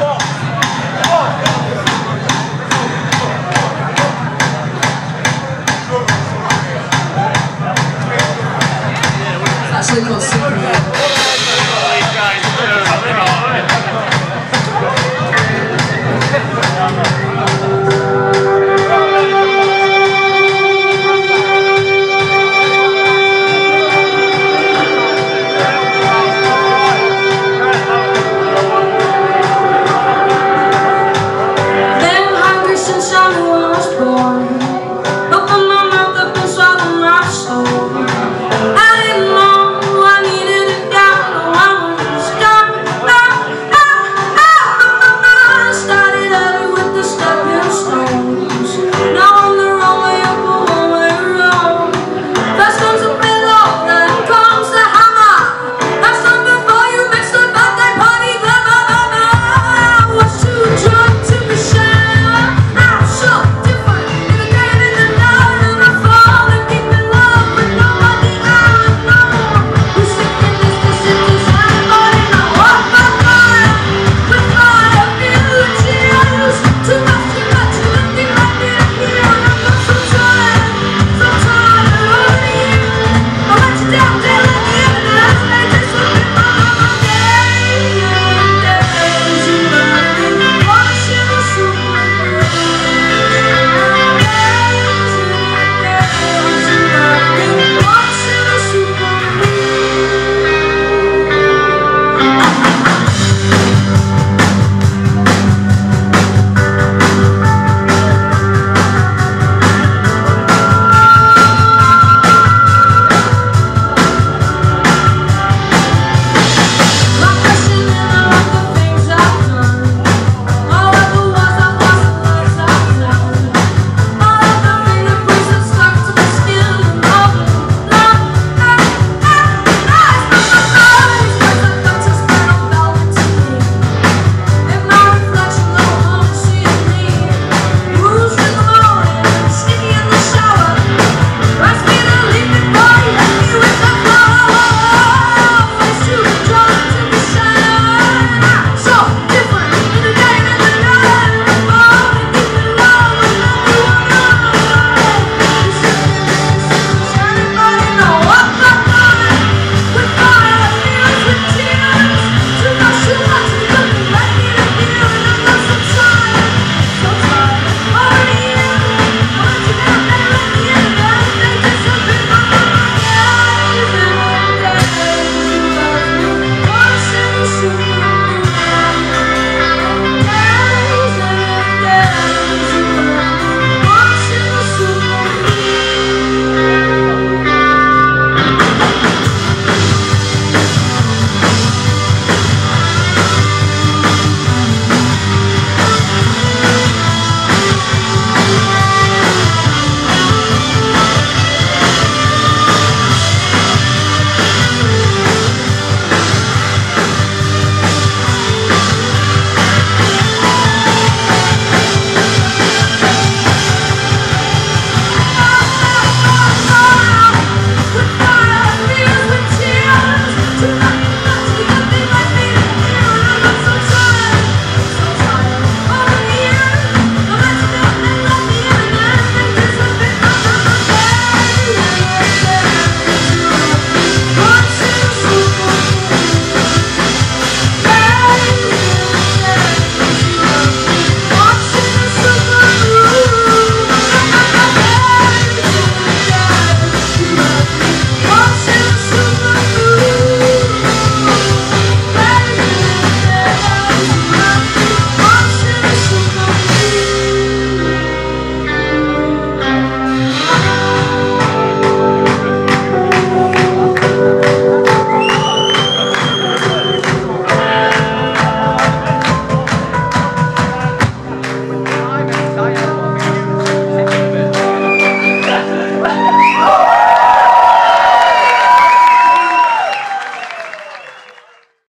Watching Senhor.